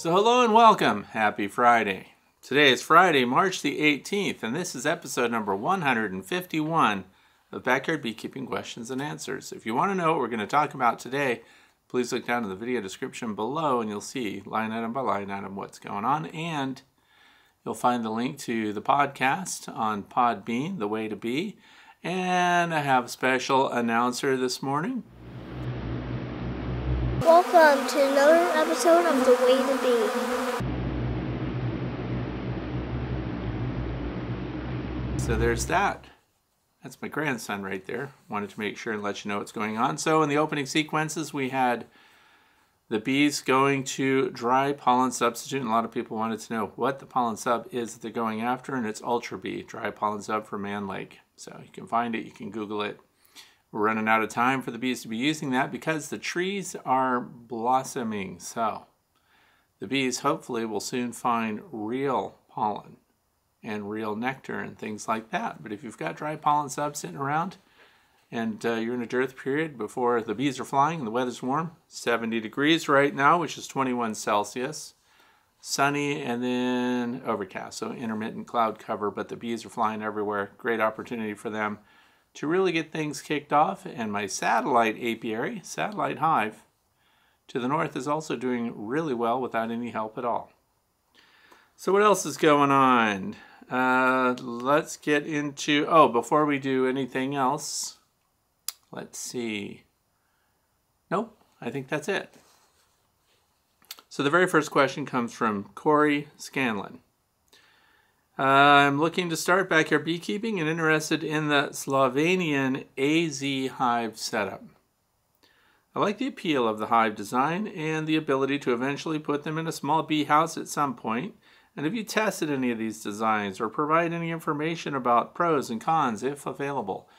So, hello and welcome. Happy Friday. Today is Friday, March the 18th, and this is episode number 151 of Backyard Beekeeping Questions and Answers. If you want to know what we're going to talk about today, please look down in the video description below and you'll see line item by line item what's going on. And you'll find the link to the podcast on Podbean, The Way to Bee. And I have a special announcer this morning. Welcome to another episode of The Way to Bee. So there's that. That's my grandson right there. Wanted to make sure and let you know what's going on. So in the opening sequences, we had the bees going to dry pollen substitute. And a lot of people wanted to know what the pollen sub is that they're going after, and it's Ultra Bee, dry pollen sub for Mann Lake. So you can find it, you can Google it. We're running out of time for the bees to be using that because the trees are blossoming. So the bees hopefully will soon find real pollen and real nectar and things like that. But if you've got dry pollen sub sitting around and uh, you're in a dearth period before the bees are flying and the weather's warm, 70 degrees right now, which is 21 Celsius, sunny and then overcast, so intermittent cloud cover, but the bees are flying everywhere. Great opportunity for them to really get things kicked off. And my satellite apiary, satellite hive, to the north is also doing really well without any help at all. So what else is going on? Uh, let's get into, oh, before we do anything else, let's see. Nope, I think that's it. So the very first question comes from Corey Scanlon. Uh, I'm looking to start backyard beekeeping and interested in the Slovenian AZ hive setup. I like the appeal of the hive design and the ability to eventually put them in a small bee house at some point. And have you tested any of these designs or provide any information about pros and cons if available?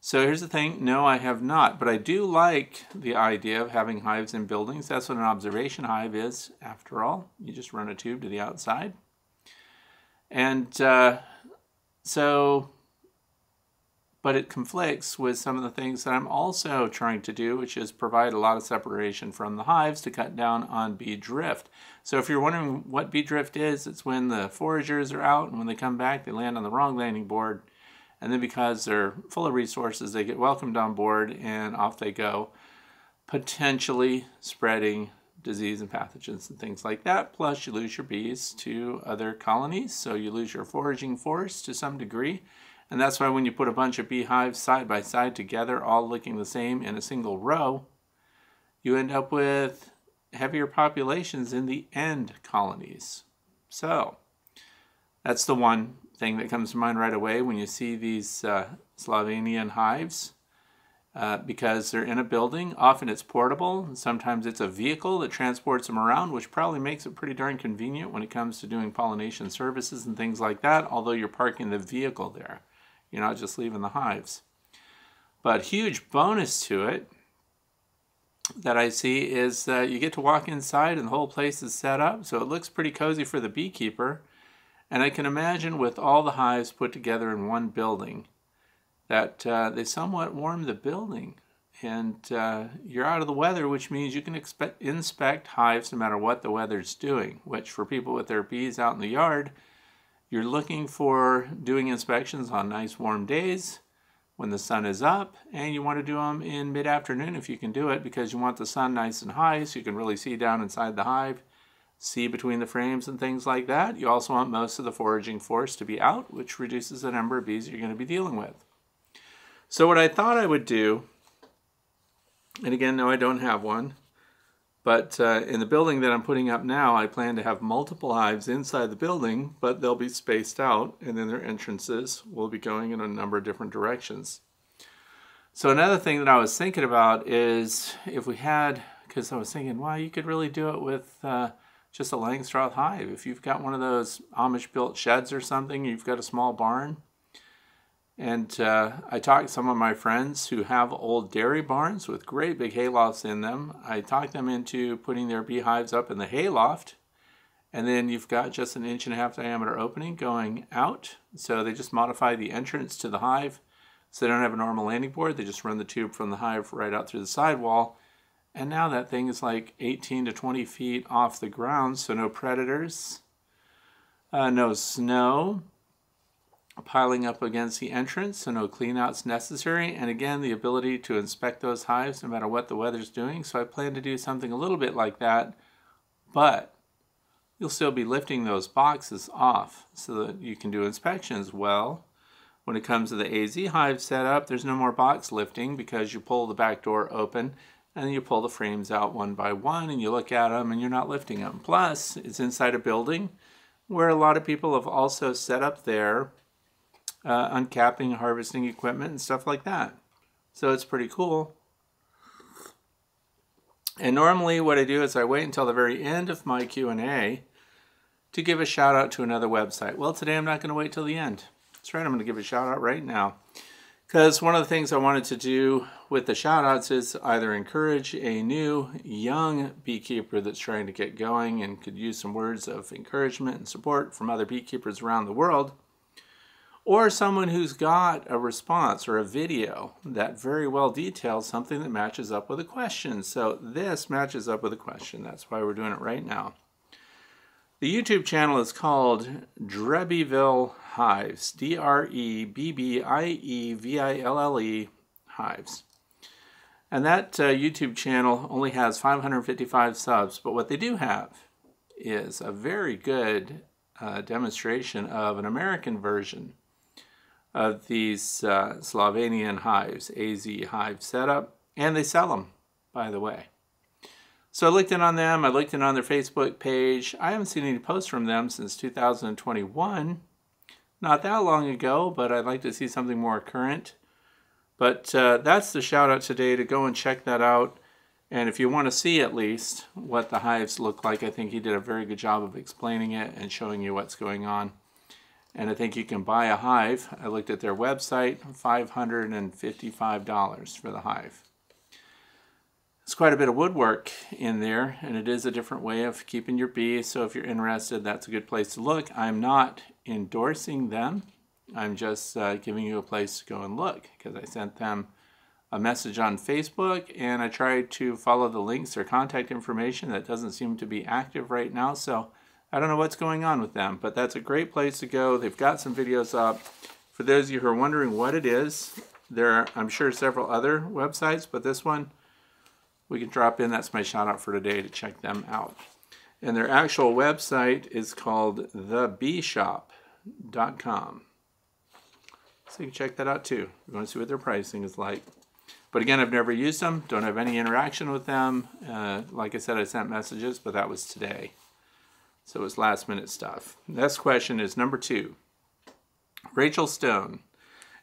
So here's the thing, no I have not, but I do like the idea of having hives in buildings. That's what an observation hive is after all. You just run a tube to the outside. And uh, so, but it conflicts with some of the things that I'm also trying to do, which is provide a lot of separation from the hives to cut down on bee drift. So if you're wondering what bee drift is, it's when the foragers are out and when they come back, they land on the wrong landing board. And then because they're full of resources, they get welcomed on board and off they go, potentially spreading disease and pathogens and things like that. Plus, you lose your bees to other colonies, so you lose your foraging force to some degree. And that's why when you put a bunch of beehives side by side together, all looking the same in a single row, you end up with heavier populations in the end colonies. So, that's the one thing that comes to mind right away when you see these uh, Slovenian hives uh, because they're in a building. Often it's portable. Sometimes it's a vehicle that transports them around, which probably makes it pretty darn convenient when it comes to doing pollination services and things like that, although you're parking the vehicle there. You're not just leaving the hives. But huge bonus to it that I see is that you get to walk inside and the whole place is set up, so it looks pretty cozy for the beekeeper. And I can imagine with all the hives put together in one building, that uh, they somewhat warm the building. And uh, you're out of the weather, which means you can expect, inspect hives no matter what the weather's doing, which for people with their bees out in the yard, you're looking for doing inspections on nice warm days when the sun is up, and you want to do them in mid-afternoon if you can do it because you want the sun nice and high so you can really see down inside the hive, see between the frames and things like that. You also want most of the foraging force to be out, which reduces the number of bees you're going to be dealing with. So what I thought I would do, and again, no, I don't have one, but uh, in the building that I'm putting up now, I plan to have multiple hives inside the building, but they'll be spaced out, and then their entrances will be going in a number of different directions. So another thing that I was thinking about is if we had, because I was thinking, wow, you could really do it with uh, just a Langstroth hive. If you've got one of those Amish-built sheds or something, you've got a small barn, and uh, I talked to some of my friends who have old dairy barns with great big haylofts in them. I talked them into putting their beehives up in the hayloft. And then you've got just an inch and a half diameter opening going out. So they just modify the entrance to the hive. So they don't have a normal landing board. They just run the tube from the hive right out through the sidewall. And now that thing is like 18 to 20 feet off the ground, so no predators, uh, no snow piling up against the entrance, so no cleanouts necessary. And again, the ability to inspect those hives no matter what the weather's doing. So I plan to do something a little bit like that, but you'll still be lifting those boxes off so that you can do inspections well. When it comes to the AZ hive setup, there's no more box lifting because you pull the back door open and you pull the frames out one by one and you look at them and you're not lifting them. Plus, it's inside a building where a lot of people have also set up their uh, uncapping, harvesting equipment and stuff like that. So it's pretty cool. And normally what I do is I wait until the very end of my Q&A to give a shout out to another website. Well, today I'm not going to wait till the end. That's right, I'm going to give a shout out right now. Because one of the things I wanted to do with the shout outs is either encourage a new young beekeeper that's trying to get going and could use some words of encouragement and support from other beekeepers around the world, or someone who's got a response or a video that very well details something that matches up with a question. So this matches up with a question. That's why we're doing it right now. The YouTube channel is called Drebbieville Hives, D R E B B I E V I L L E Hives. And that uh, YouTube channel only has 555 subs, but what they do have is a very good uh, demonstration of an American version of these uh, Slovenian hives, AZ hive setup, and they sell them, by the way. So I looked in on them, I looked in on their Facebook page. I haven't seen any posts from them since 2021. Not that long ago, but I'd like to see something more current. But uh, that's the shout out today to go and check that out. And if you want to see at least what the hives look like, I think he did a very good job of explaining it and showing you what's going on. And I think you can buy a hive. I looked at their website, $555 for the hive. It's quite a bit of woodwork in there, and it is a different way of keeping your bees. So if you're interested, that's a good place to look. I'm not endorsing them. I'm just uh, giving you a place to go and look because I sent them a message on Facebook and I tried to follow the links or contact information that doesn't seem to be active right now. So I don't know what's going on with them, but that's a great place to go. They've got some videos up. For those of you who are wondering what it is, there are, I'm sure, several other websites, but this one we can drop in. That's my shout out for today to check them out. And their actual website is called thebeeshop.com. So you can check that out too. You want to see what their pricing is like. But again, I've never used them, don't have any interaction with them. Uh, like I said, I sent messages, but that was today. So it was last minute stuff. Next question is number two. Rachel Stone.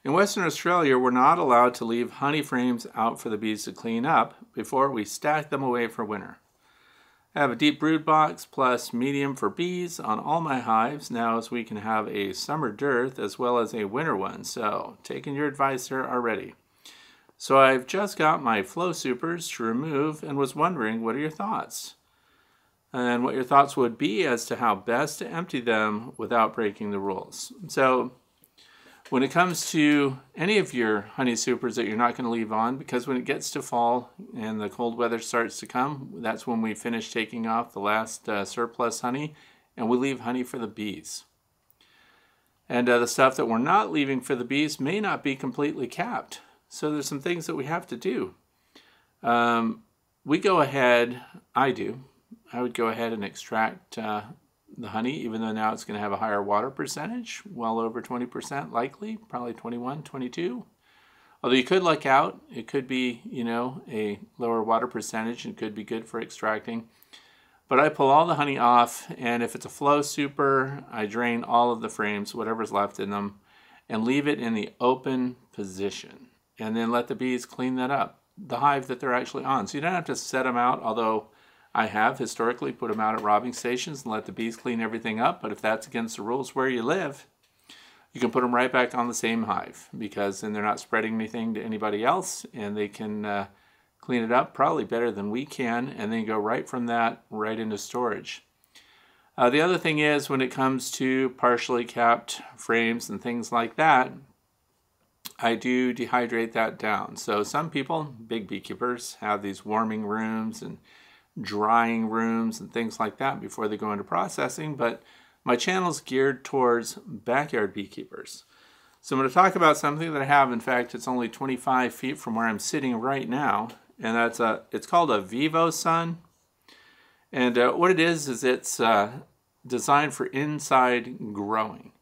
In Western Australia, we're not allowed to leave honey frames out for the bees to clean up before we stack them away for winter. I have a deep brood box plus medium for bees on all my hives now as we can have a summer dearth as well as a winter one. So taking your advice here already. So I've just got my flow supers to remove and was wondering what are your thoughts? And what your thoughts would be as to how best to empty them without breaking the rules. So when it comes to any of your honey supers that you're not going to leave on, because when it gets to fall and the cold weather starts to come, that's when we finish taking off the last uh, surplus honey and we leave honey for the bees. And uh, the stuff that we're not leaving for the bees may not be completely capped. So there's some things that we have to do. Um, we go ahead, I do, I would go ahead and extract uh, the honey, even though now it's going to have a higher water percentage, well over 20% likely, probably 21, 22. Although you could luck out, it could be, you know, a lower water percentage and could be good for extracting. But I pull all the honey off, and if it's a flow super, I drain all of the frames, whatever's left in them, and leave it in the open position. And then let the bees clean that up, the hive that they're actually on. So you don't have to set them out, although I have historically put them out at robbing stations and let the bees clean everything up, but if that's against the rules where you live, you can put them right back on the same hive because then they're not spreading anything to anybody else and they can uh, clean it up probably better than we can and then go right from that right into storage. Uh, the other thing is when it comes to partially capped frames and things like that, I do dehydrate that down. So some people, big beekeepers, have these warming rooms and drying rooms and things like that before they go into processing, but my channel is geared towards backyard beekeepers. So I'm going to talk about something that I have. In fact, it's only 25 feet from where I'm sitting right now, and that's a. It's called a VivoSun, and uh, what it is is it's uh, designed for inside growing.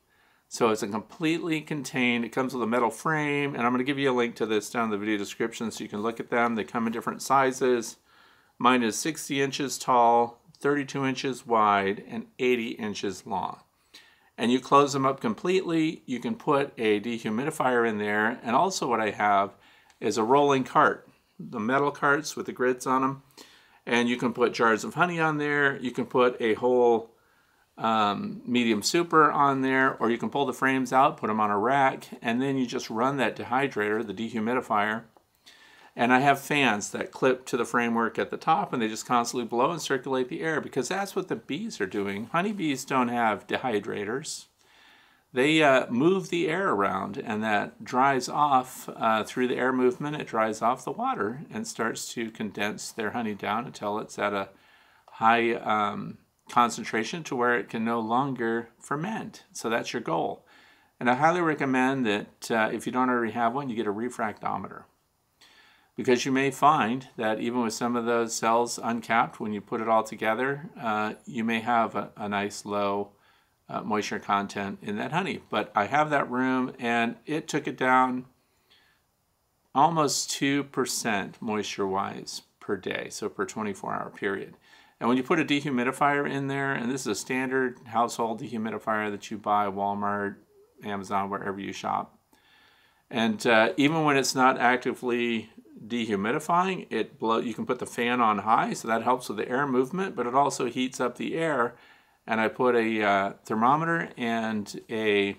So it's a completely contained, it comes with a metal frame, and I'm going to give you a link to this down in the video description so you can look at them. They come in different sizes. Mine is 60 inches tall, 32 inches wide, and 80 inches long. And you close them up completely. You can put a dehumidifier in there. And also what I have is a rolling cart, the metal carts with the grids on them. And you can put jars of honey on there. You can put a whole um, medium super on there, or you can pull the frames out, put them on a rack, and then you just run that dehydrator, the dehumidifier. And I have fans that clip to the framework at the top, and they just constantly blow and circulate the air because that's what the bees are doing. Honeybees don't have dehydrators. They uh, move the air around, and that dries off uh, through the air movement. It dries off the water and starts to condense their honey down until it's at a high um, concentration to where it can no longer ferment. So that's your goal. And I highly recommend that uh, if you don't already have one, you get a refractometer. Because you may find that even with some of those cells uncapped, when you put it all together, uh, you may have a, a nice low uh, moisture content in that honey. But I have that room and it took it down almost 2% moisture wise per day, so per 24 hour period. And when you put a dehumidifier in there, and this is a standard household dehumidifier that you buy Walmart, Amazon, wherever you shop. And uh, even when it's not actively dehumidifying, it blow. You can put the fan on high, so that helps with the air movement, but it also heats up the air. And I put a uh, thermometer and a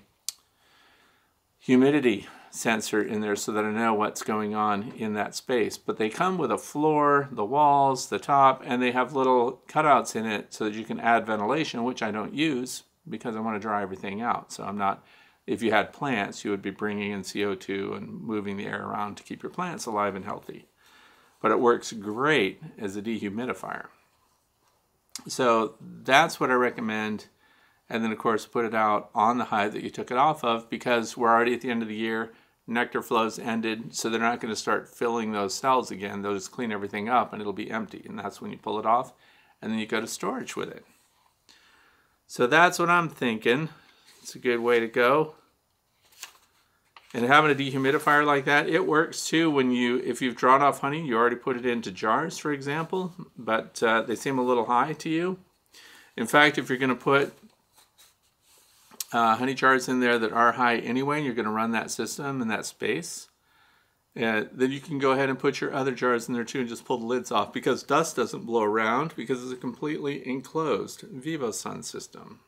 humidity sensor in there so that I know what's going on in that space. But they come with a floor, the walls, the top, and they have little cutouts in it so that you can add ventilation, which I don't use because I want to dry everything out. So I'm not, if you had plants, you would be bringing in CO2 and moving the air around to keep your plants alive and healthy. But it works great as a dehumidifier. So that's what I recommend. And then, of course, put it out on the hive that you took it off of because we're already at the end of the year nectar flows ended, so they're not going to start filling those cells again. They'll just clean everything up and it'll be empty. And that's when you pull it off and then you go to storage with it. So that's what I'm thinking. It's a good way to go. And having a dehumidifier like that, it works too when you, if you've drawn off honey, you already put it into jars, for example, but uh, they seem a little high to you. In fact, if you're going to put uh, honey jars in there that are high anyway, and you're going to run that system in that space. And then you can go ahead and put your other jars in there too and just pull the lids off because dust doesn't blow around because it's a completely enclosed VivoSun system.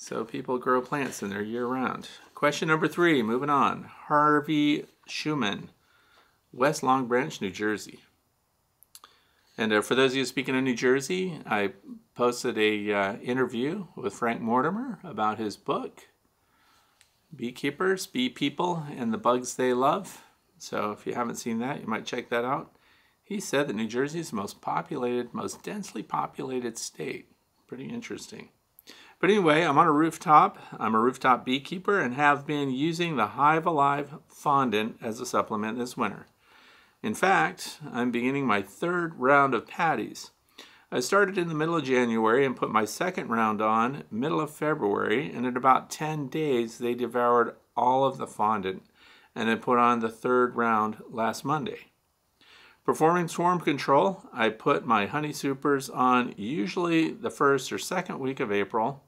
So people grow plants in there year round. Question number three, moving on. Harvey Schumann, West Long Branch, New Jersey. And uh, for those of you speaking of New Jersey, I posted a uh, interview with Frank Mortimer about his book, Beekeepers, Bee People, and the Bugs They Love. So if you haven't seen that, you might check that out. He said that New Jersey is the most populated, most densely populated state. Pretty interesting. But anyway, I'm on a rooftop. I'm a rooftop beekeeper and have been using the Hive Alive fondant as a supplement this winter. In fact, I'm beginning my third round of patties. I started in the middle of January and put my second round on middle of February, and in about 10 days they devoured all of the fondant and then put on the third round last Monday. Performing swarm control, I put my honey supers on usually the first or second week of April.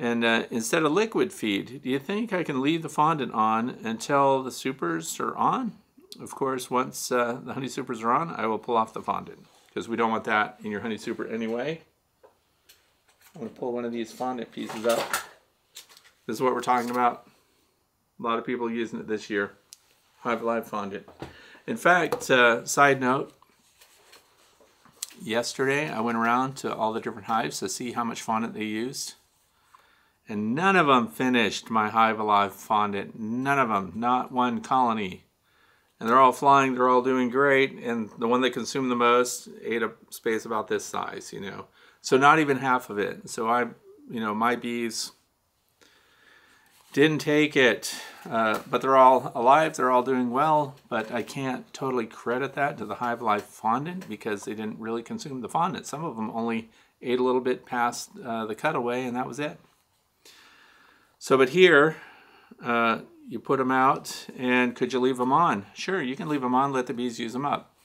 And uh, instead of liquid feed, do you think I can leave the fondant on until the supers are on? Of course, once uh, the honey supers are on, I will pull off the fondant because we don't want that in your honey super anyway. I'm going to pull one of these fondant pieces up. This is what we're talking about. A lot of people using it this year. Hive Alive fondant. In fact, uh, side note, yesterday I went around to all the different hives to see how much fondant they used. And none of them finished my Hive Alive fondant. None of them, not one colony. And they're all flying, they're all doing great. And the one that consumed the most ate a space about this size, you know. So not even half of it. So I, you know, my bees didn't take it, uh, but they're all alive, they're all doing well, but I can't totally credit that to the Hive Alive fondant because they didn't really consume the fondant. Some of them only ate a little bit past uh, the cutaway and that was it. So, but here, uh, you put them out and could you leave them on? Sure, you can leave them on, let the bees use them up.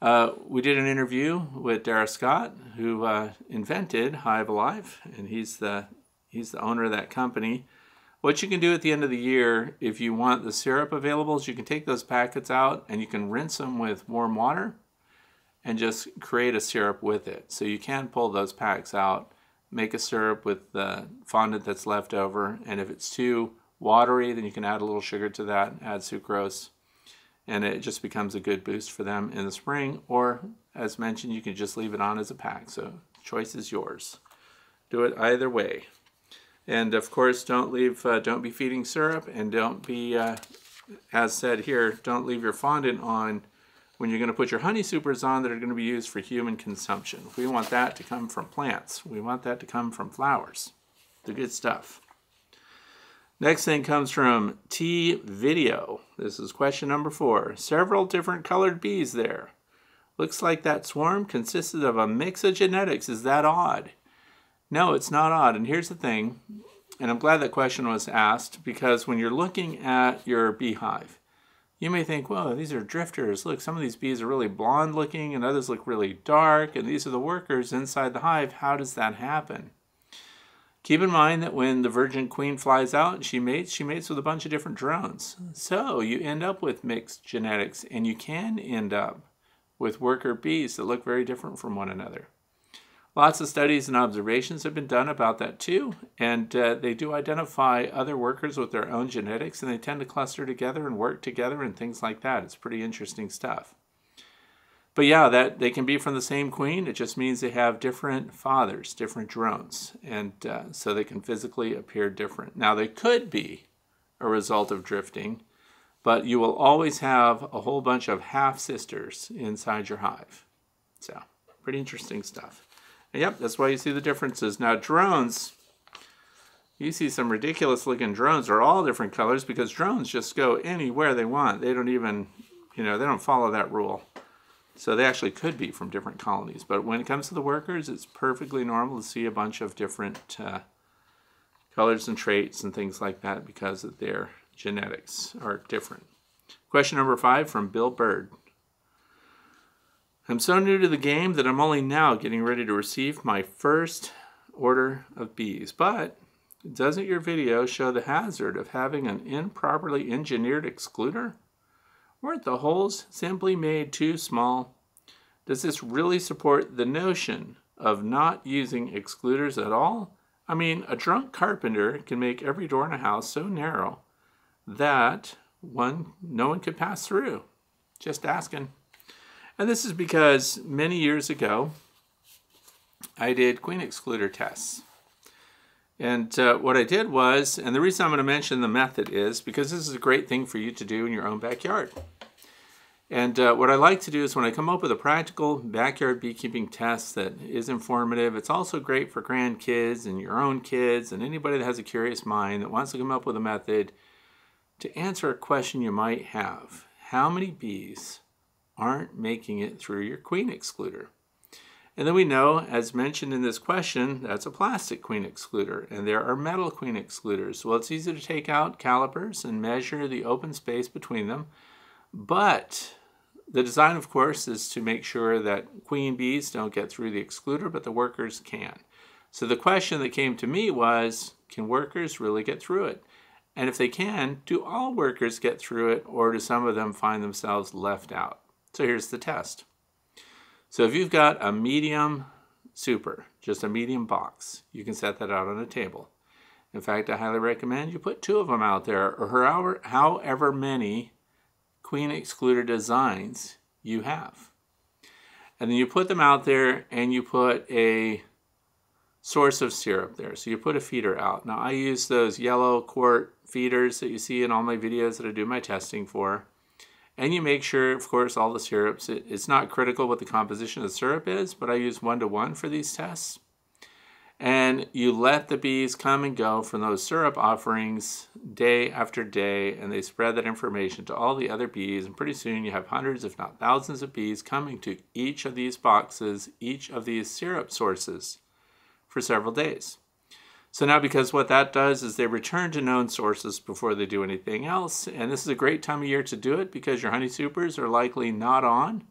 Uh, we did an interview with Dara Scott, who uh, invented Hive Alive, and he's the, he's the owner of that company. What you can do at the end of the year, if you want the syrup available, is you can take those packets out and you can rinse them with warm water and just create a syrup with it. So you can pull those packs out, make a syrup with the fondant that's left over, and if it's too watery, then you can add a little sugar to that, add sucrose, and it just becomes a good boost for them in the spring. Or, as mentioned, you can just leave it on as a pack. So choice is yours. Do it either way. And of course, don't leave, uh, don't be feeding syrup, and don't be, uh, as said here, don't leave your fondant on when you're going to put your honey supers on that are going to be used for human consumption. We want that to come from plants. We want that to come from flowers. The good stuff. Next thing comes from T Video. This is question number four. Several different colored bees there. Looks like that swarm consisted of a mix of genetics. Is that odd? No, it's not odd. And here's the thing, and I'm glad that question was asked because when you're looking at your beehive, you may think, well, these are drifters. Look, some of these bees are really blonde looking and others look really dark, and these are the workers inside the hive. How does that happen? Keep in mind that when the virgin queen flies out and she mates, she mates with a bunch of different drones. So you end up with mixed genetics, and you can end up with worker bees that look very different from one another. Lots of studies and observations have been done about that too, and uh, they do identify other workers with their own genetics, and they tend to cluster together and work together and things like that. It's pretty interesting stuff. But yeah, that they can be from the same queen. It just means they have different fathers, different drones, and uh, so they can physically appear different. Now they could be a result of drifting, but you will always have a whole bunch of half sisters inside your hive. So pretty interesting stuff. Yep, that's why you see the differences. Now drones, you see some ridiculous looking drones. They're all different colors because drones just go anywhere they want. They don't even, you know, they don't follow that rule. So they actually could be from different colonies. But when it comes to the workers, it's perfectly normal to see a bunch of different uh, colors and traits and things like that because their genetics are different. Question number five from Bill Bird. I'm so new to the game that I'm only now getting ready to receive my first order of bees. But doesn't your video show the hazard of having an improperly engineered excluder? Weren't the holes simply made too small? Does this really support the notion of not using excluders at all? I mean, a drunk carpenter can make every door in a house so narrow that one no one could pass through. Just asking. And this is because many years ago, I did queen excluder tests. And uh, what I did was, and the reason I'm going to mention the method is because this is a great thing for you to do in your own backyard. And uh, what I like to do is when I come up with a practical backyard beekeeping test that is informative, it's also great for grandkids and your own kids and anybody that has a curious mind that wants to come up with a method to answer a question you might have. How many bees aren't making it through your queen excluder. And then we know, as mentioned in this question, that's a plastic queen excluder, and there are metal queen excluders. Well, it's easy to take out calipers and measure the open space between them, but the design, of course, is to make sure that queen bees don't get through the excluder, but the workers can. So the question that came to me was, can workers really get through it? And if they can, do all workers get through it, or do some of them find themselves left out? So here's the test. So if you've got a medium super, just a medium box, you can set that out on a table. In fact, I highly recommend you put two of them out there or however, many queen excluder designs you have. And then you put them out there and you put a source of syrup there. So you put a feeder out. Now I use those yellow quart feeders that you see in all my videos that I do my testing for. And you make sure, of course, all the syrups, it, it's not critical what the composition of the syrup is, but I use one to one for these tests. And you let the bees come and go from those syrup offerings day after day, and they spread that information to all the other bees. And pretty soon you have hundreds, if not thousands, of bees coming to each of these boxes, each of these syrup sources for several days. So now, because what that does is they return to known sources before they do anything else. And this is a great time of year to do it because your honey supers are likely not on.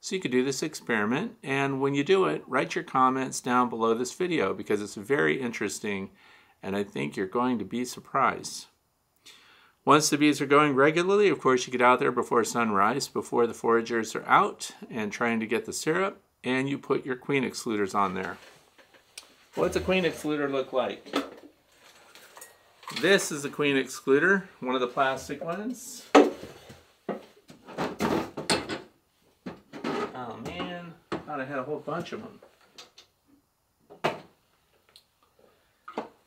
So you could do this experiment. And when you do it, write your comments down below this video because it's very interesting and I think you're going to be surprised. Once the bees are going regularly, of course, you get out there before sunrise, before the foragers are out and trying to get the syrup, and you put your queen excluders on there. What's a queen excluder look like? This is a queen excluder, one of the plastic ones. Oh man, thought I had a whole bunch of them.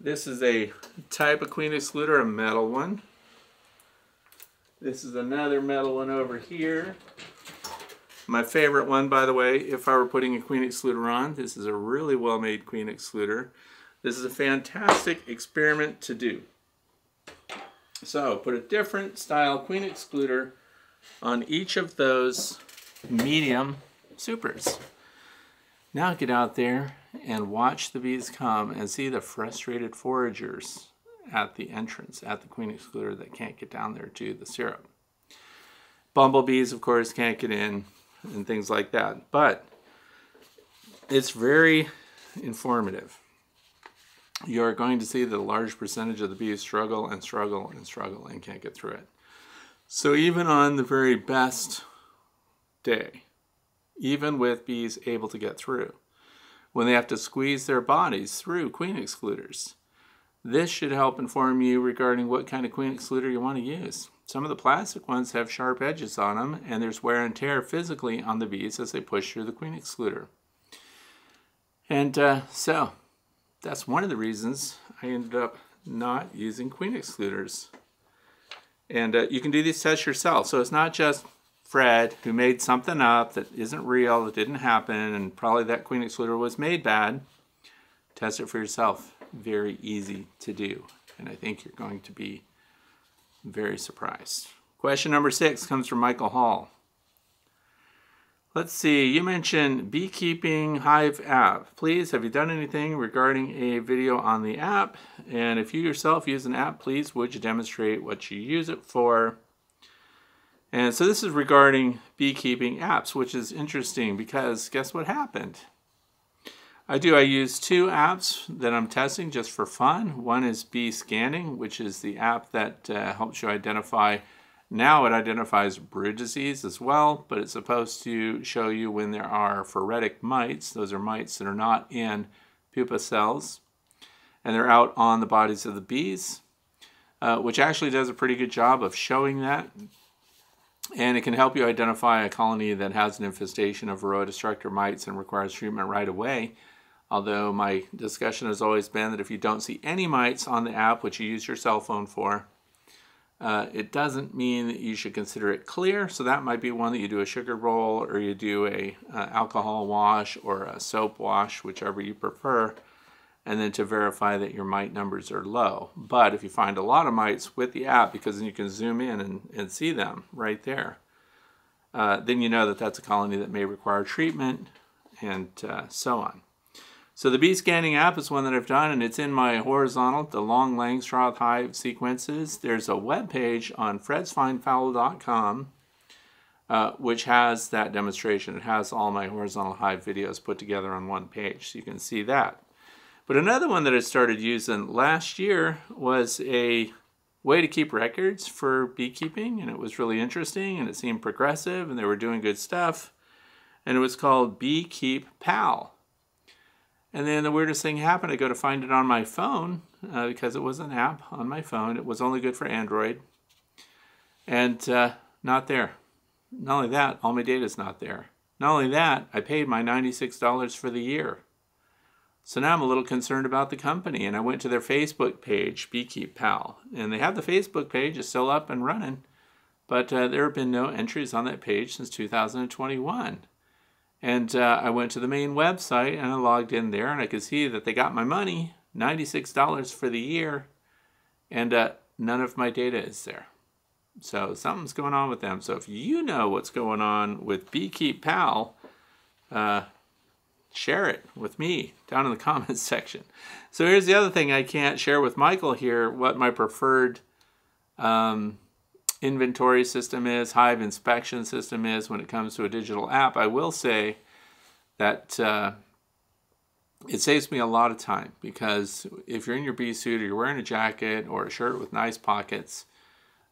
This is a type of queen excluder, a metal one. This is another metal one over here. My favorite one, by the way, if I were putting a queen excluder on, this is a really well-made queen excluder. This is a fantastic experiment to do. So put a different style queen excluder on each of those medium supers. Now get out there and watch the bees come and see the frustrated foragers at the entrance, at the queen excluder that can't get down there to the syrup. Bumblebees, of course, can't get in and things like that. But it's very informative. You're going to see that a large percentage of the bees struggle and struggle and struggle and can't get through it. So even on the very best day, even with bees able to get through, when they have to squeeze their bodies through queen excluders, this should help inform you regarding what kind of queen excluder you want to use. Some of the plastic ones have sharp edges on them, and there's wear and tear physically on the beads as they push through the queen excluder. And uh, so, that's one of the reasons I ended up not using queen excluders. And uh, you can do these tests yourself. So it's not just Fred who made something up that isn't real, that didn't happen, and probably that queen excluder was made bad. Test it for yourself. Very easy to do. And I think you're going to be very surprised. Question number six comes from Michael Hall. Let's see, you mentioned Beekeeping Hive app. Please, have you done anything regarding a video on the app? And if you yourself use an app, please would you demonstrate what you use it for? And so this is regarding beekeeping apps, which is interesting because guess what happened? I do. I use two apps that I'm testing just for fun. One is Bee Scanning, which is the app that uh, helps you identify. Now it identifies brood disease as well, but it's supposed to show you when there are phoretic mites. Those are mites that are not in pupa cells, and they're out on the bodies of the bees, uh, which actually does a pretty good job of showing that. And it can help you identify a colony that has an infestation of varroa destructor mites and requires treatment right away. Although my discussion has always been that if you don't see any mites on the app, which you use your cell phone for, uh, it doesn't mean that you should consider it clear. So that might be one that you do a sugar roll or you do a uh, alcohol wash or a soap wash, whichever you prefer, and then to verify that your mite numbers are low. But if you find a lot of mites with the app, because then you can zoom in and, and see them right there, uh, then you know that that's a colony that may require treatment and uh, so on. So the bee scanning app is one that I've done and it's in my horizontal, the long Langstroth hive sequences. There's a web page on fredsfinefowl.com uh, which has that demonstration. It has all my horizontal hive videos put together on one page so you can see that. But another one that I started using last year was a way to keep records for beekeeping and it was really interesting and it seemed progressive and they were doing good stuff and it was called Beekeep Pal. And then the weirdest thing happened. I go to find it on my phone uh, because it was an app on my phone. It was only good for Android. And uh, not there. Not only that, all my data is not there. Not only that, I paid my $96 for the year. So now I'm a little concerned about the company, and I went to their Facebook page, BeeKeepPal, and they have the Facebook page is still up and running, but uh, there have been no entries on that page since 2021. And uh, I went to the main website and I logged in there, and I could see that they got my money, $96 for the year, and uh, none of my data is there. So something's going on with them. So if you know what's going on with BeeKeepPal, uh, share it with me down in the comments section. So here's the other thing I can't share with Michael here what my preferred um, inventory system is, Hive inspection system is when it comes to a digital app. I will say that uh, it saves me a lot of time because if you're in your bee suit or you're wearing a jacket or a shirt with nice pockets,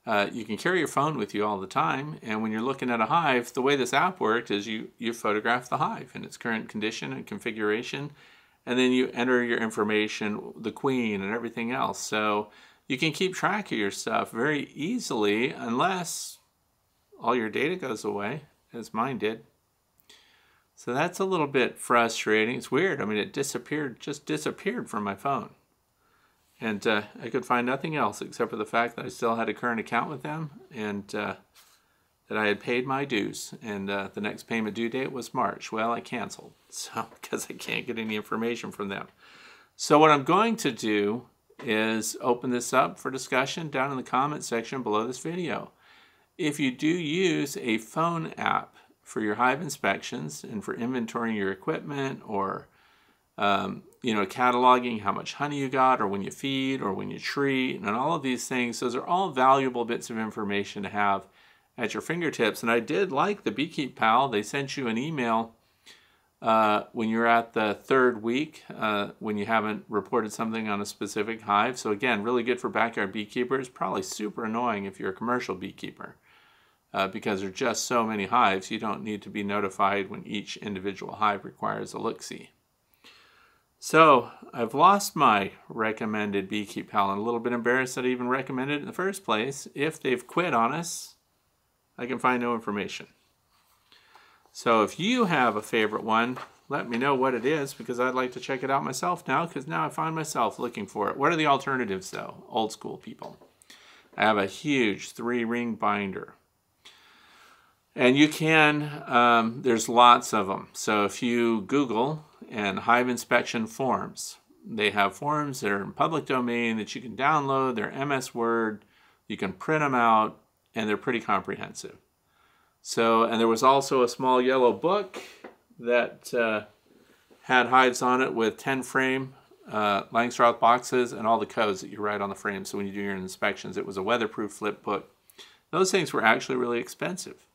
uh, you can carry your phone with you all the time. And when you're looking at a hive, the way this app worked is you, you photograph the hive in its current condition and configuration, and then you enter your information, the queen and everything else. So you can keep track of your stuff very easily unless all your data goes away, as mine did. So that's a little bit frustrating. It's weird. I mean, it disappeared, just disappeared from my phone. And uh, I could find nothing else except for the fact that I still had a current account with them and uh, that I had paid my dues. And uh, the next payment due date was March. Well, I canceled so because I can't get any information from them. So what I'm going to do is open this up for discussion down in the comment section below this video. If you do use a phone app for your hive inspections and for inventorying your equipment or um, you know, cataloging how much honey you got or when you feed or when you treat and all of these things. Those are all valuable bits of information to have at your fingertips. And I did like the BeeKeepPal. They sent you an email uh, when you're at the third week uh, when you haven't reported something on a specific hive. So again, really good for backyard beekeepers. Probably super annoying if you're a commercial beekeeper. Uh, because there are just so many hives, you don't need to be notified when each individual hive requires a look-see. So I've lost my recommended BeeKeepPal. I'm a little bit embarrassed that I even recommended it in the first place. If they've quit on us, I can find no information. So if you have a favorite one, let me know what it is because I'd like to check it out myself now because now I find myself looking for it. What are the alternatives though, old school people? I have a huge three ring binder. And you can, um, there's lots of them. So if you Google and hive inspection forms. They have forms that are in public domain that you can download. They're MS Word. You can print them out, and they're pretty comprehensive. So, and there was also a small yellow book that uh, had hives on it with 10 frame uh, Langstroth boxes and all the codes that you write on the frame. So when you do your inspections, it was a weatherproof flip book. Those things were actually really expensive.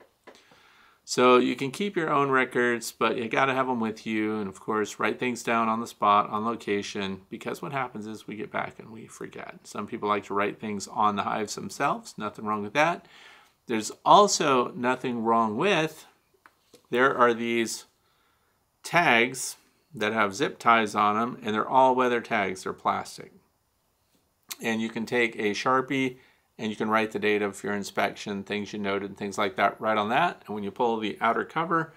So you can keep your own records, but you got to have them with you. And of course, write things down on the spot, on location, because what happens is we get back and we forget. Some people like to write things on the hives themselves. Nothing wrong with that. There's also nothing wrong with, there are these tags that have zip ties on them, and they're all weather tags. They're plastic. And you can take a Sharpie and you can write the date of your inspection, things you noted, things like that right on that. And when you pull the outer cover,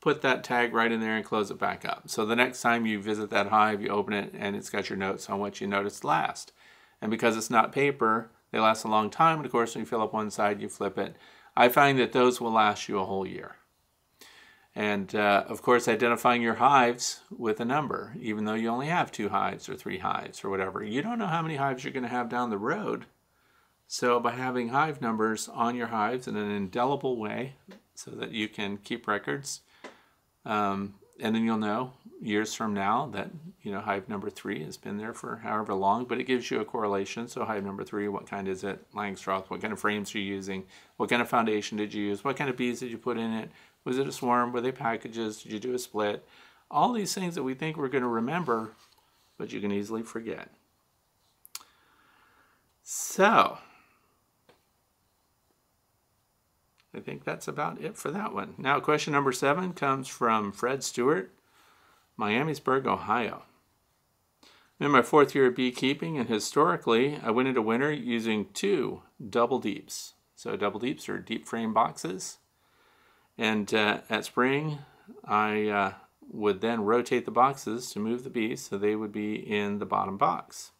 put that tag right in there and close it back up. So the next time you visit that hive, you open it and it's got your notes on what you noticed last. And because it's not paper, they last a long time. And of course, when you fill up one side, you flip it. I find that those will last you a whole year. And uh, of course, identifying your hives with a number, even though you only have two hives or three hives or whatever. You don't know how many hives you're going to have down the road so by having hive numbers on your hives in an indelible way so that you can keep records, um, and then you'll know years from now that you know hive number three has been there for however long, but it gives you a correlation. So hive number three, what kind is it? Langstroth, what kind of frames are you using? What kind of foundation did you use? What kind of bees did you put in it? Was it a swarm? Were they packages? Did you do a split? All these things that we think we're going to remember, but you can easily forget. So, I think that's about it for that one. Now, question number seven comes from Fred Stewart, Miamisburg, Ohio. I'm in my fourth year of beekeeping, and historically, I went into winter using two double deeps. So, double deeps are deep frame boxes. And uh, at spring, I uh, would then rotate the boxes to move the bees so they would be in the bottom box.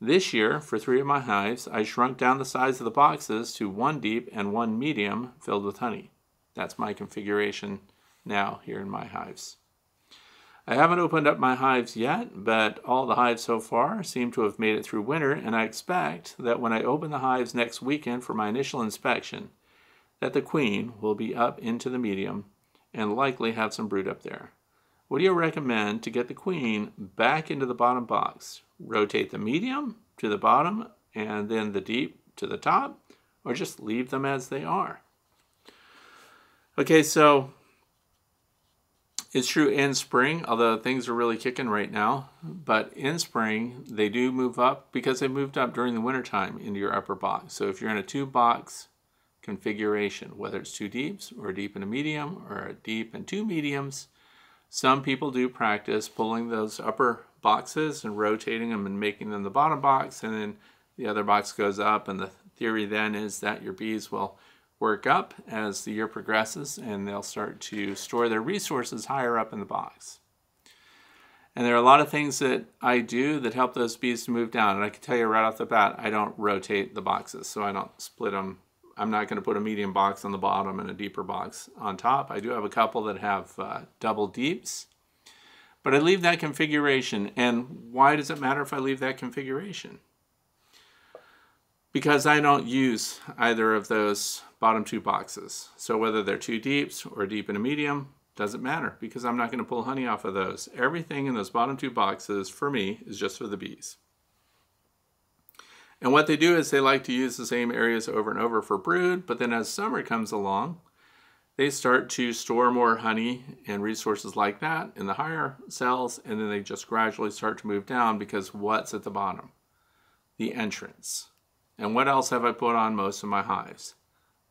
This year, for three of my hives, I shrunk down the size of the boxes to one deep and one medium filled with honey. That's my configuration now here in my hives. I haven't opened up my hives yet, but all the hives so far seem to have made it through winter, and I expect that when I open the hives next weekend for my initial inspection, that the queen will be up into the medium and likely have some brood up there. What do you recommend to get the queen back into the bottom box? Rotate the medium to the bottom and then the deep to the top, or just leave them as they are? Okay, so it's true in spring, although things are really kicking right now. But in spring, they do move up because they moved up during the wintertime into your upper box. So if you're in a two box configuration, whether it's two deeps or a deep and a medium or a deep and two mediums, some people do practice pulling those upper boxes and rotating them and making them the bottom box, and then the other box goes up. And the theory then is that your bees will work up as the year progresses and they'll start to store their resources higher up in the box. And there are a lot of things that I do that help those bees to move down. And I can tell you right off the bat, I don't rotate the boxes. So I don't split them. I'm not going to put a medium box on the bottom and a deeper box on top. I do have a couple that have uh, double deeps. But I leave that configuration. And why does it matter if I leave that configuration? Because I don't use either of those bottom two boxes. So whether they're two deeps or deep and a medium, doesn't matter because I'm not going to pull honey off of those. Everything in those bottom two boxes for me is just for the bees. And what they do is they like to use the same areas over and over for brood, but then as summer comes along, they start to store more honey and resources like that in the higher cells, and then they just gradually start to move down because what's at the bottom? The entrance. And what else have I put on most of my hives?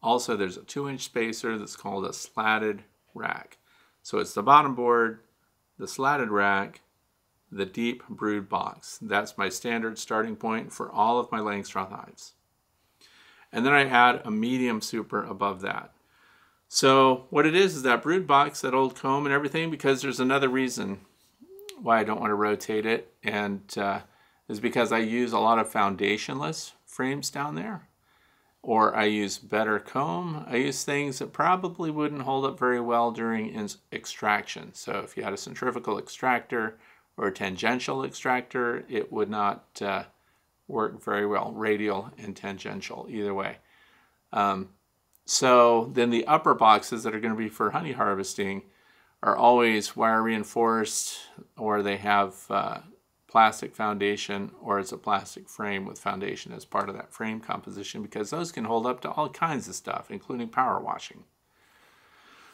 Also, there's a two inch spacer that's called a slatted rack. So it's the bottom board, the slatted rack, the deep brood box. That's my standard starting point for all of my Langstroth hives. And then I add a medium super above that. So what it is is that brood box, that old comb and everything, because there's another reason why I don't want to rotate it, and uh, is because I use a lot of foundationless frames down there or I use better comb. I use things that probably wouldn't hold up very well during extraction. So if you had a centrifugal extractor or a tangential extractor, it would not uh, work very well, radial and tangential, either way. Um, so then the upper boxes that are going to be for honey harvesting are always wire reinforced or they have uh, plastic foundation or it's a plastic frame with foundation as part of that frame composition because those can hold up to all kinds of stuff, including power washing.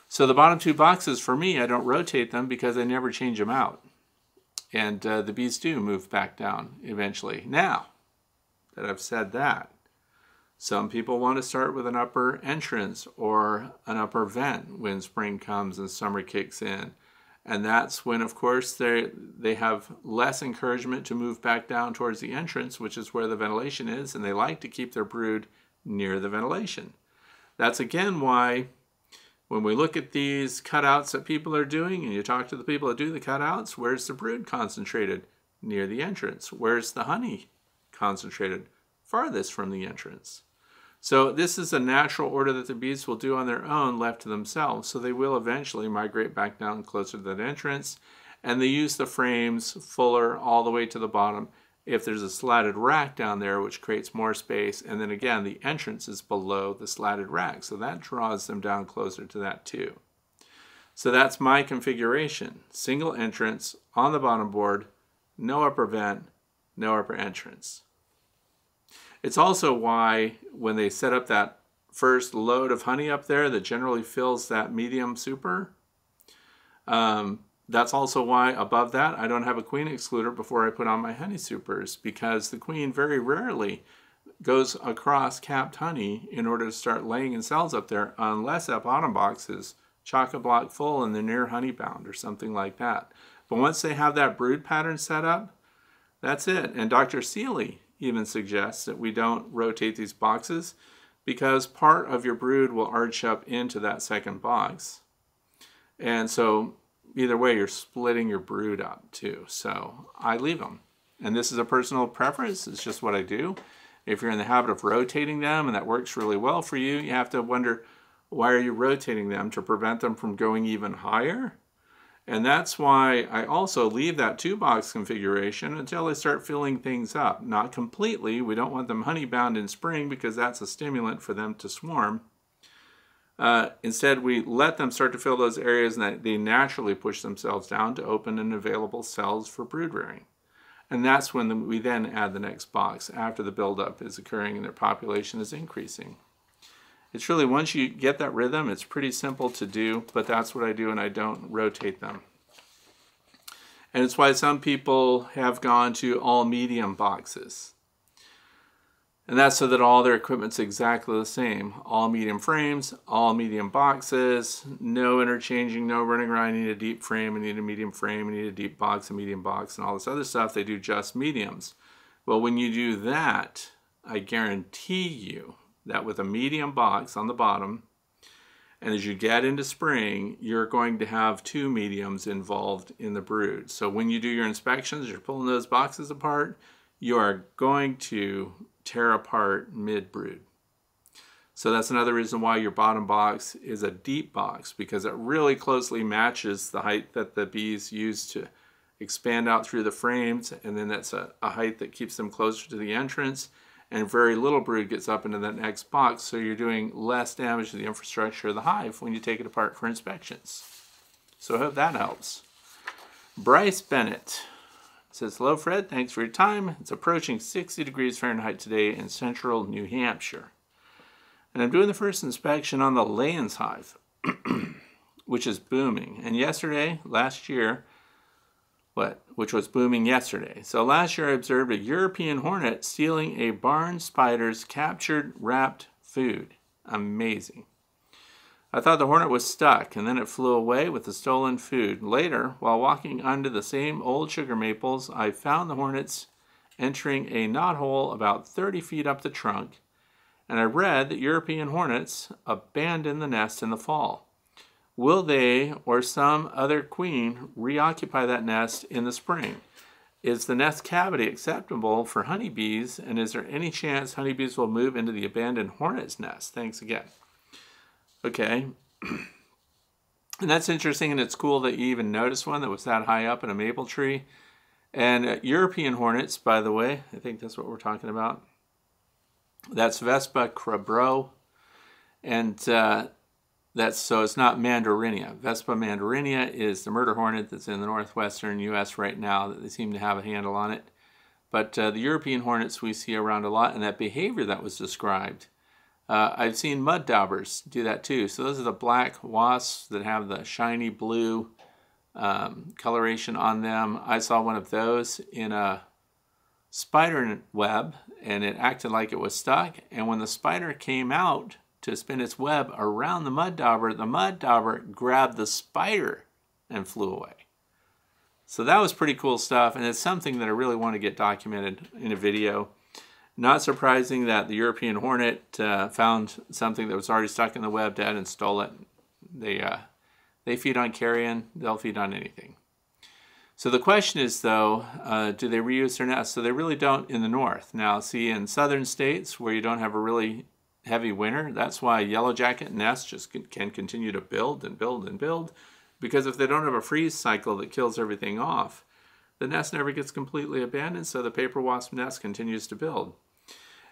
So the bottom two boxes, for me, I don't rotate them because I never change them out. And uh, the bees do move back down eventually. Now that I've said that, some people want to start with an upper entrance or an upper vent when spring comes and summer kicks in. And that's when, of course, they, they have less encouragement to move back down towards the entrance, which is where the ventilation is, and they like to keep their brood near the ventilation. That's again why when we look at these cutouts that people are doing, and you talk to the people that do the cutouts, where's the brood concentrated? Near the entrance. Where's the honey concentrated? Farthest from the entrance. So this is a natural order that the bees will do on their own left to themselves. So they will eventually migrate back down closer to that entrance. And they use the frames fuller all the way to the bottom if there's a slatted rack down there, which creates more space. And then again, the entrance is below the slatted rack. So that draws them down closer to that too. So that's my configuration. Single entrance on the bottom board, no upper vent, no upper entrance. It's also why when they set up that first load of honey up there that generally fills that medium super, um, that's also why above that I don't have a queen excluder before I put on my honey supers because the queen very rarely goes across capped honey in order to start laying in cells up there unless that bottom box is chock-a-block full and they're near honey bound or something like that. But once they have that brood pattern set up, that's it. And Dr. Seeley even suggests that we don't rotate these boxes because part of your brood will arch up into that second box. And so either way, you're splitting your brood up too. So I leave them. And this is a personal preference. It's just what I do. If you're in the habit of rotating them and that works really well for you, you have to wonder why are you rotating them to prevent them from going even higher? And that's why I also leave that two box configuration until I start filling things up. Not completely. We don't want them honey bound in spring because that's a stimulant for them to swarm. Uh, instead, we let them start to fill those areas and they naturally push themselves down to open and available cells for brood rearing. And that's when we then add the next box after the buildup is occurring and their population is increasing. It's really, once you get that rhythm, it's pretty simple to do, but that's what I do and I don't rotate them. And it's why some people have gone to all medium boxes. And that's so that all their equipment's exactly the same. All medium frames, all medium boxes, no interchanging, no running around. I need a deep frame, I need a medium frame, I need a deep box, a medium box, and all this other stuff. They do just mediums. Well, when you do that, I guarantee you that with a medium box on the bottom, and as you get into spring, you're going to have two mediums involved in the brood. So when you do your inspections, you're pulling those boxes apart, you are going to tear apart mid-brood. So that's another reason why your bottom box is a deep box because it really closely matches the height that the bees use to expand out through the frames and then that's a, a height that keeps them closer to the entrance and very little brood gets up into that next box so you're doing less damage to the infrastructure of the hive when you take it apart for inspections. So I hope that helps. Bryce Bennett says, Hello, Fred. Thanks for your time. It's approaching 60 degrees Fahrenheit today in central New Hampshire. And I'm doing the first inspection on the Layens hive, which is booming. And yesterday, last year, what, which was booming yesterday. So last year I observed a European hornet stealing a barn spider's captured wrapped food. Amazing. I thought the hornet was stuck, and then it flew away with the stolen food. Later, while walking under the same old sugar maples, I found the hornets entering a knothole about 30 feet up the trunk, and I read that European hornets abandon the nest in the fall. Will they or some other queen reoccupy that nest in the spring? Is the nest cavity acceptable for honeybees, and is there any chance honeybees will move into the abandoned hornet's nest? Thanks again. Okay. and that's interesting, and it's cool that you even noticed one that was that high up in a maple tree. And uh, European hornets, by the way, I think that's what we're talking about. That's Vespa crabro. And uh, that's so it's not Mandarinia. Vespa mandarinia is the murder hornet that's in the northwestern U.S. right now that they seem to have a handle on it. But uh, the European hornets we see around a lot, and that behavior that was described uh, I've seen mud daubers do that too. So those are the black wasps that have the shiny blue um, coloration on them. I saw one of those in a spider web and it acted like it was stuck. And when the spider came out to spin its web around the mud dauber, the mud dauber grabbed the spider and flew away. So that was pretty cool stuff. And it's something that I really want to get documented in a video. Not surprising that the European hornet uh, found something that was already stuck in the web dead and stole it. They, uh, they feed on carrion, they'll feed on anything. So the question is, though, uh, do they reuse their nests? So they really don't in the north. Now, see, in southern states where you don't have a really heavy winter, that's why yellow jacket nests just can continue to build and build and build. Because if they don't have a freeze cycle that kills everything off, the nest never gets completely abandoned, so the paper wasp nest continues to build.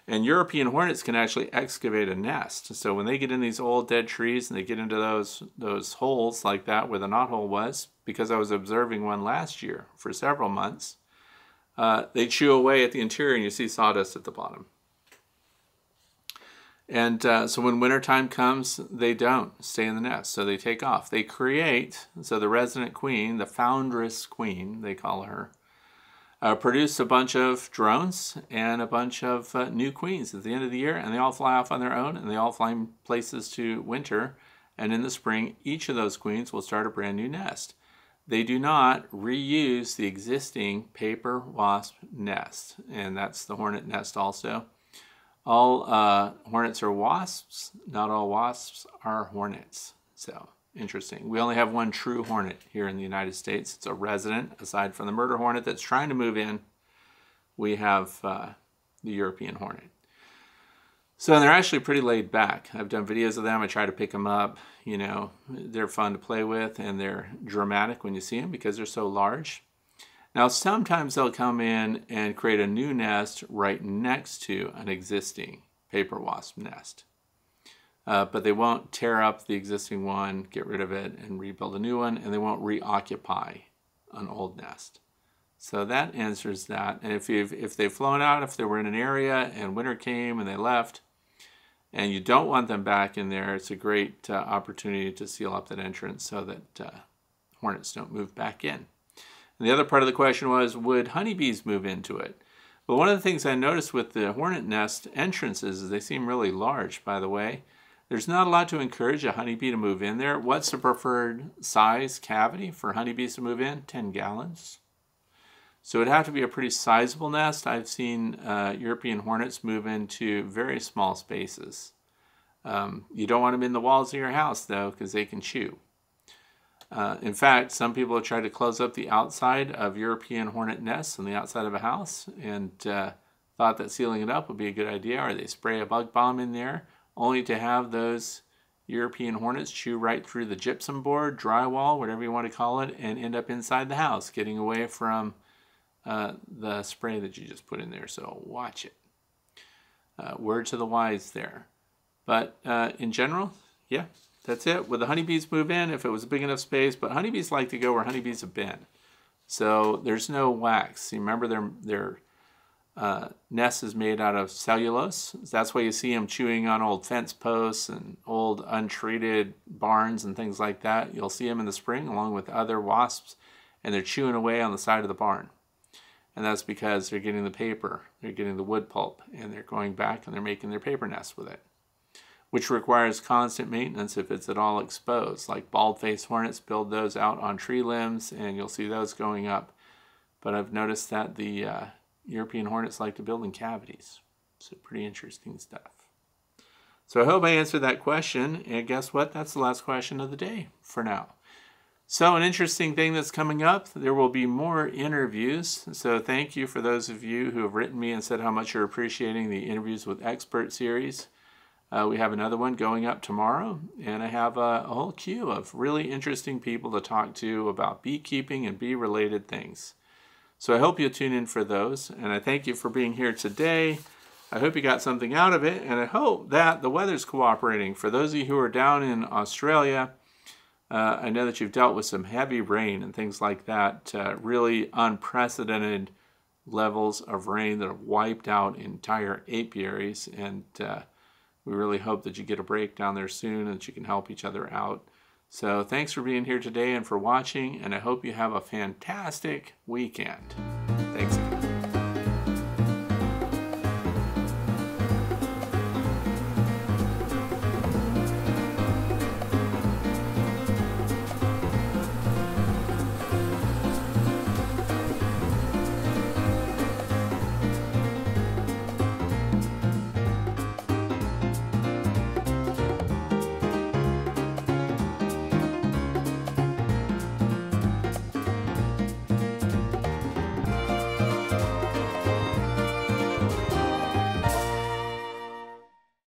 And European hornets can actually excavate a nest. So when they get in these old dead trees and they get into those, those holes like that where the knothole was, because I was observing one last year for several months, uh, they chew away at the interior and you see sawdust at the bottom. And uh, so when wintertime comes, they don't stay in the nest, so they take off. They create, so the resident queen, the foundress queen, they call her, uh, produce a bunch of drones and a bunch of uh, new queens at the end of the year, and they all fly off on their own, and they all fly places to winter. And in the spring, each of those queens will start a brand new nest. They do not reuse the existing paper wasp nest, and that's the hornet nest also. All uh, hornets are wasps, not all wasps are hornets. So Interesting. We only have one true hornet here in the United States. It's a resident, aside from the murder hornet that's trying to move in. We have uh, the European hornet. So they're actually pretty laid back. I've done videos of them. I try to pick them up. You know, they're fun to play with and they're dramatic when you see them because they're so large. Now, sometimes they'll come in and create a new nest right next to an existing paper wasp nest. Uh, but they won't tear up the existing one, get rid of it, and rebuild a new one, and they won't reoccupy an old nest. So that answers that. And if, you've, if they've flown out, if they were in an area and winter came and they left, and you don't want them back in there, it's a great uh, opportunity to seal up that entrance so that uh, hornets don't move back in. And the other part of the question was, would honeybees move into it? Well, one of the things I noticed with the hornet nest entrances is they seem really large, by the way. There's not a lot to encourage a honeybee to move in there. What's the preferred size cavity for honeybees to move in? 10 gallons. So it'd have to be a pretty sizable nest. I've seen uh, European hornets move into very small spaces. Um, you don't want them in the walls of your house, though, because they can chew. Uh, in fact, some people have tried to close up the outside of European hornet nests on the outside of a house and uh, thought that sealing it up would be a good idea, or they spray a bug bomb in there, only to have those European hornets chew right through the gypsum board, drywall, whatever you want to call it, and end up inside the house, getting away from uh, the spray that you just put in there. So watch it. Uh, word to the wise there. But uh, in general, yeah, that's it. Would the honeybees move in if it was a big enough space? But honeybees like to go where honeybees have been. So there's no wax. You remember their, their uh, nest is made out of cellulose. That's why you see them chewing on old fence posts and old untreated barns and things like that. You'll see them in the spring along with other wasps, and they're chewing away on the side of the barn and that's because they're getting the paper, they're getting the wood pulp, and they're going back and they're making their paper nest with it, which requires constant maintenance if it's at all exposed. Like bald-faced hornets build those out on tree limbs, and you'll see those going up. But I've noticed that the uh, European hornets like to build in cavities. So pretty interesting stuff. So I hope I answered that question, and guess what? That's the last question of the day for now. So, an interesting thing that's coming up, there will be more interviews. So, thank you for those of you who have written me and said how much you're appreciating the Interviews with Expert series. Uh, we have another one going up tomorrow, and I have a, a, whole queue of really interesting people to talk to about beekeeping and bee related things. So, I hope you'll tune in for those, and I thank you for being here today. I hope you got something out of it, and I hope that the weather's cooperating. For those of you who are down in Australia, uh, I know that you've dealt with some heavy rain and things like that, uh, really unprecedented levels of rain that have wiped out entire apiaries. And uh, we really hope that you get a break down there soon and that you can help each other out. So thanks for being here today and for watching, and I hope you have a fantastic weekend. Thanks again.